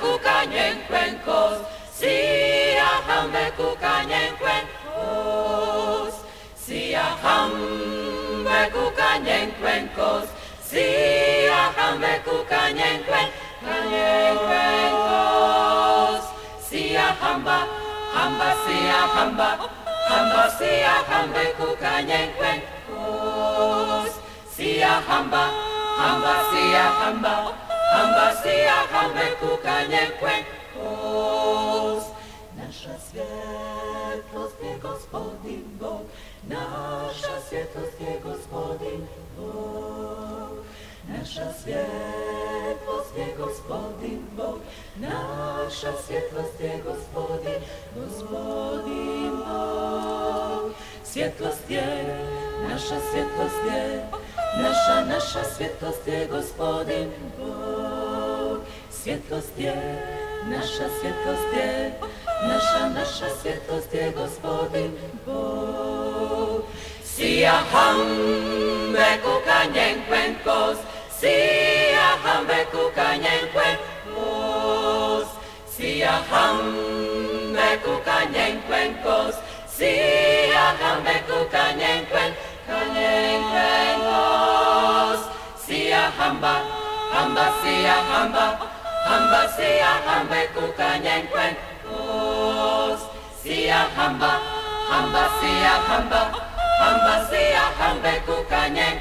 kukanye kwenkos siyahambe kukanye kwenkos siyahambe kukanye kwenkos siyahambe kukanye kukanye kwenkos siyahamba hamba siyahamba hamba siyahambe kukanye kwenkos siyahamba hamba siyahamba hamba zapalne kukanje kvekos. Naša svjetlost je gospodin Bog, naša svjetlost je gospodin Bog. Naša svjetlost je gospodin Bog, naša svjetlost je gospodin, gospodin Bog. Svjetlost je, naša svjetlost je, naša, naša svjetlost je gospodin Bog. Святко стє, наша святко наша, наша святко стє, Господи Бог. Сіяхам веку канєн квенкос, сіяхам веку канєн квенкос, сіяхам веку канєн квенкос, сіяхам веку канєн квенкос, канєн квенкос, сіяхам веку hamba siyahamba, hamba. Hamba siya hamba siyahambe kukanyen kwenkos, siyahamba, hamba. Siyahamba, hamba. Siyahambe kukanye kwenkos.